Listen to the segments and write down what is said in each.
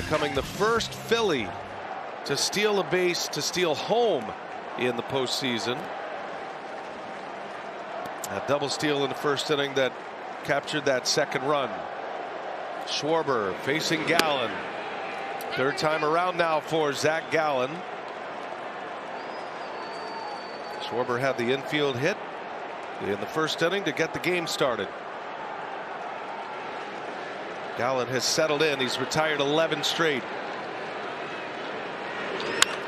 becoming the first Philly to steal a base to steal home in the postseason. A double steal in the first inning that captured that second run. Schwarber facing Gallen. Third time around now for Zach Gallen. Schwarber had the infield hit in the first inning to get the game started. Gallen has settled in. He's retired 11 straight.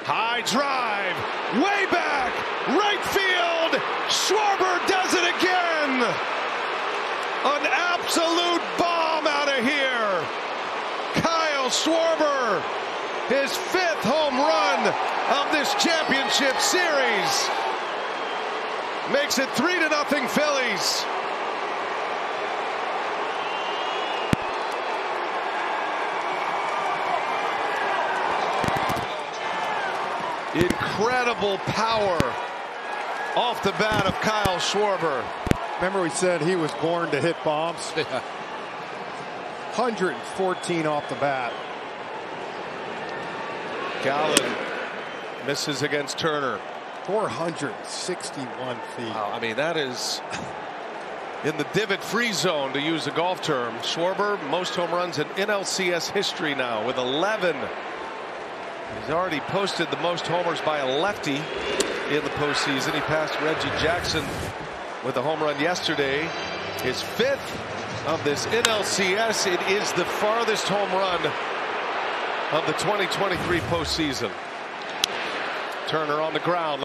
High drive, way back, right field. Schwarber does it again. An absolute bomb out of here. Kyle Schwarber, his fifth home run of this championship series. Makes it three to nothing Phillies. Incredible power off the bat of Kyle Schwarber. Remember we said he was born to hit bombs? 114 off the bat. Gallen misses against Turner. 461 feet. Wow, I mean, that is in the divot free zone, to use a golf term. Schwarber, most home runs in NLCS history now with 11. He's already posted the most homers by a lefty in the postseason. He passed Reggie Jackson with a home run yesterday. His fifth of this NLCS. It is the farthest home run of the 2023 postseason. Turner on the ground.